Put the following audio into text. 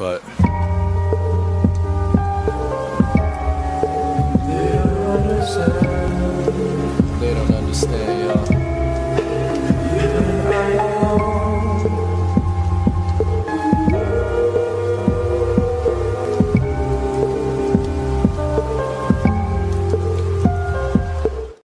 but they don't understand, y'all.